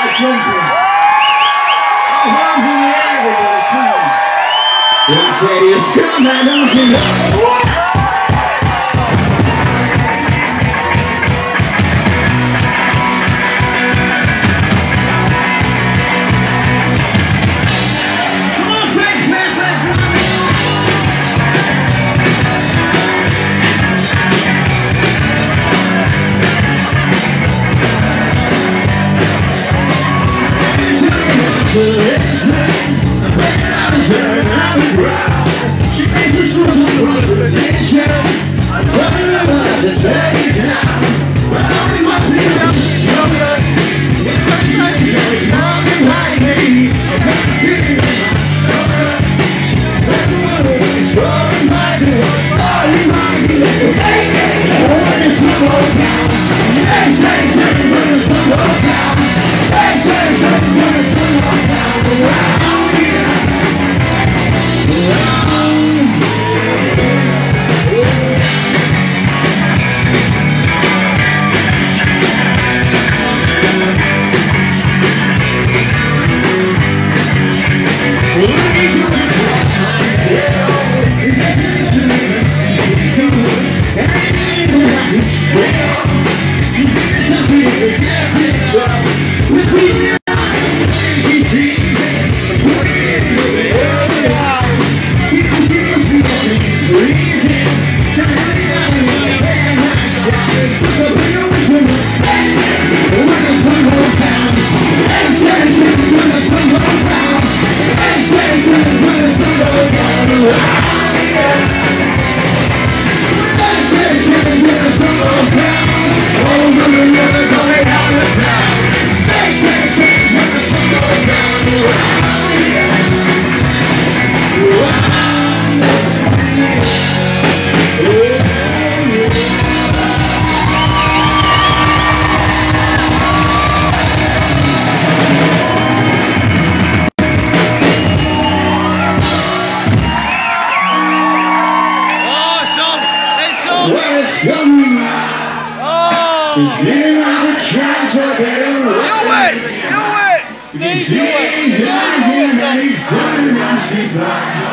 I'm Arms the air, everybody, come on. Don't say you scumbag, don't you know? Out the chance of Do it! Do it! Steve, do it! He's lying and to sleep.